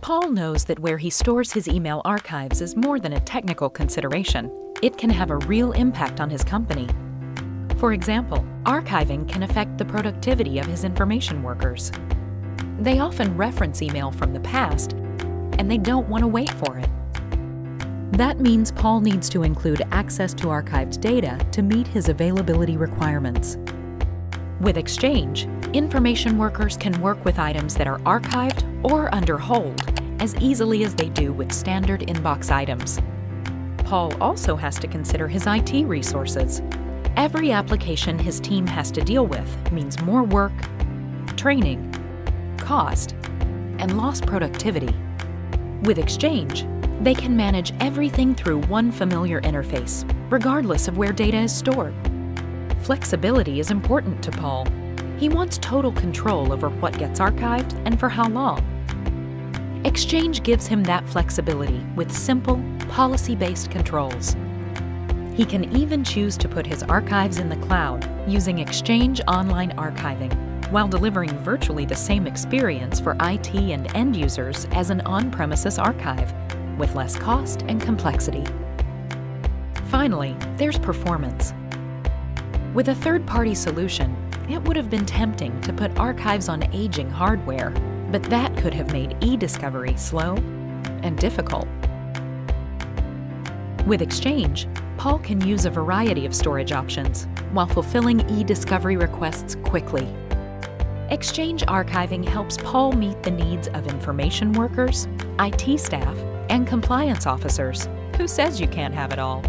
Paul knows that where he stores his email archives is more than a technical consideration. It can have a real impact on his company. For example, archiving can affect the productivity of his information workers. They often reference email from the past, and they don't want to wait for it. That means Paul needs to include access to archived data to meet his availability requirements. With Exchange, information workers can work with items that are archived or under hold as easily as they do with standard inbox items. Paul also has to consider his IT resources. Every application his team has to deal with means more work, training, cost, and lost productivity. With Exchange, they can manage everything through one familiar interface, regardless of where data is stored. Flexibility is important to Paul. He wants total control over what gets archived and for how long. Exchange gives him that flexibility with simple, policy-based controls. He can even choose to put his archives in the cloud using Exchange Online Archiving while delivering virtually the same experience for IT and end users as an on-premises archive with less cost and complexity. Finally, there's performance. With a third-party solution, it would have been tempting to put archives on aging hardware, but that could have made e-discovery slow and difficult. With Exchange, Paul can use a variety of storage options while fulfilling e-discovery requests quickly. Exchange archiving helps Paul meet the needs of information workers, IT staff, and compliance officers. Who says you can't have it all?